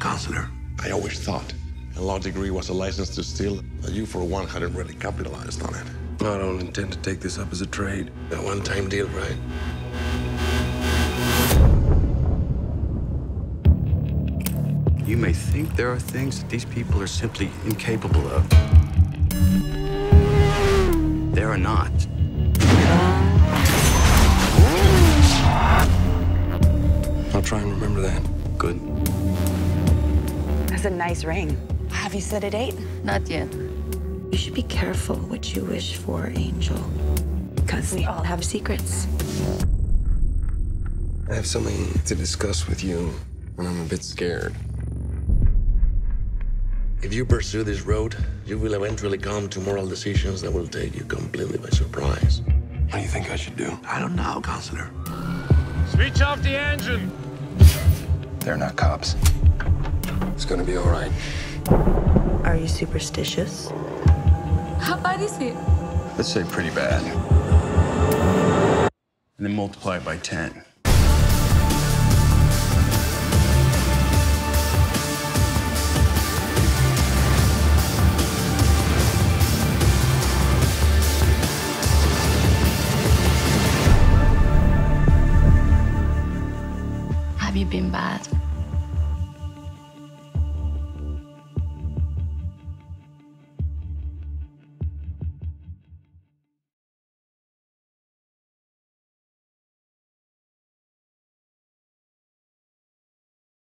Counselor, I always thought a law degree was a license to steal, but you, for one, hadn't really capitalized on it. I don't intend to take this up as a trade. A one time deal, right? You may think there are things that these people are simply incapable of. They are not. I'll try and remember that. Good. That's a nice ring. Have you set a date? Not yet. You should be careful what you wish for, Angel. Because we all have secrets. I have something to discuss with you, and I'm a bit scared. If you pursue this road, you will eventually come to moral decisions that will take you completely by surprise. What do you think I should do? I don't know, Counselor. Switch off the engine. They're not cops gonna be all right. Are you superstitious? How bad is it? Let's say pretty bad. And then multiply it by 10. Have you been bad?